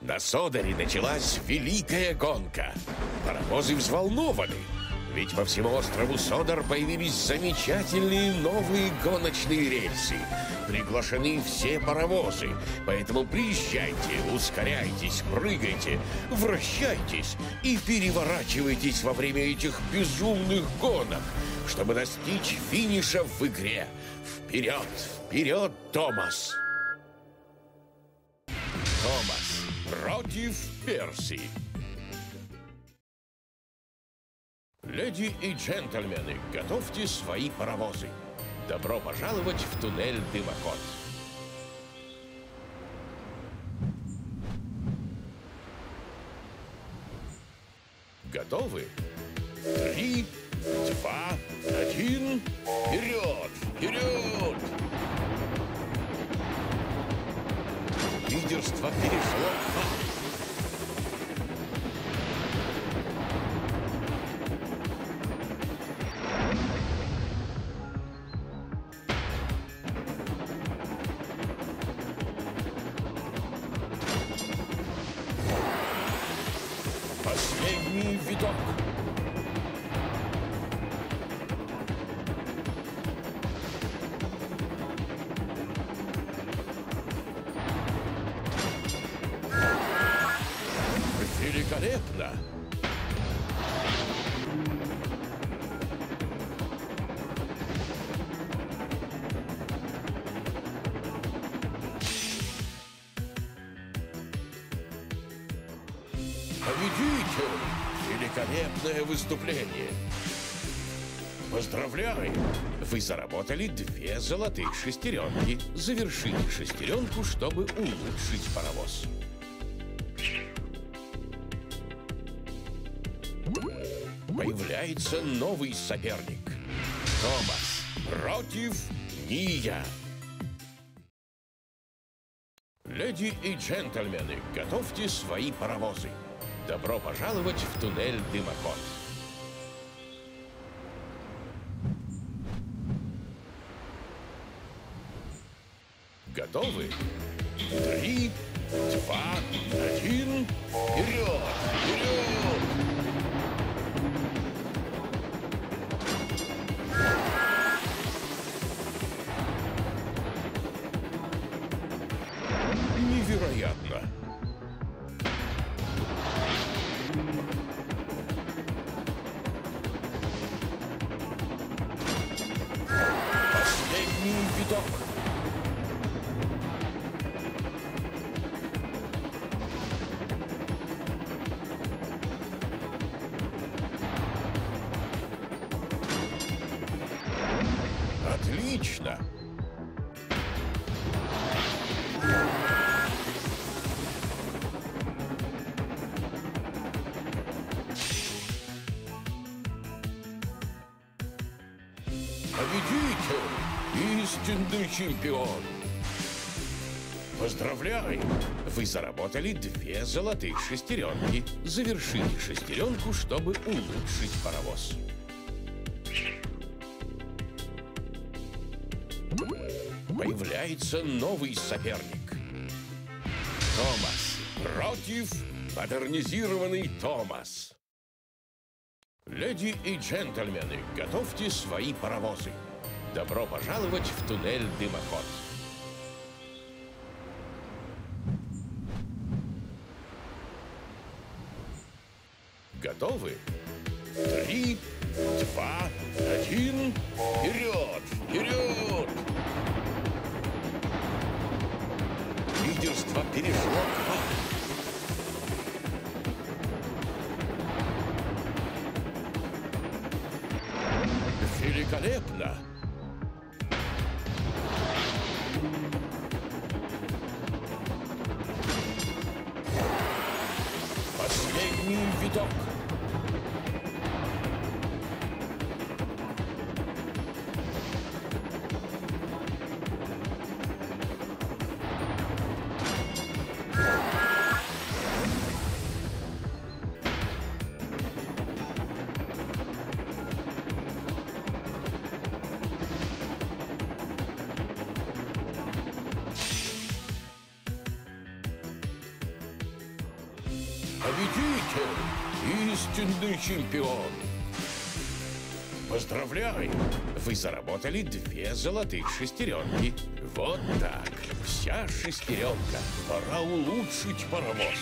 На Содоре началась великая гонка. Паровозы взволнованы. Ведь по всему острову Содор появились замечательные новые гоночные рельсы. Приглашены все паровозы, поэтому приезжайте, ускоряйтесь, прыгайте, вращайтесь и переворачивайтесь во время этих безумных гонок, чтобы достичь финиша в игре. Вперед, вперед, Томас! Томас против Перси. Леди и джентльмены, готовьте свои паровозы. Добро пожаловать в туннель Дымоход. Готовы? Три, два, один, Последний виток. Великолепно! Победитель! Великолепное выступление! Поздравляем! Вы заработали две золотых шестеренки. Завершите шестеренку, чтобы улучшить паровоз. Появляется новый соперник. Томас против Ния. Леди и джентльмены, готовьте свои паровозы. Добро пожаловать в туннель Дымоход. Готовы? Три, два, один, вперед! Вперед! Невероятно! Последний Истинный чемпион! Поздравляем! Вы заработали две золотых шестеренки. Завершите шестеренку, чтобы улучшить паровоз. Появляется новый соперник. Томас против модернизированный Томас. Леди и джентльмены, готовьте свои паровозы. Добро пожаловать в туннель Дымоход. Готовы? Три, два, один, вперед! Вперед! Лидерство перешло к вам. Великолепно! Последний виток. Победитель! Истинный чемпион! Поздравляю! Вы заработали две золотых шестеренки. Вот так. Вся шестеренка. Пора улучшить паровоз.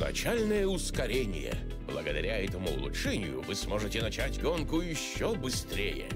Начальное ускорение. Благодаря этому улучшению вы сможете начать гонку еще быстрее.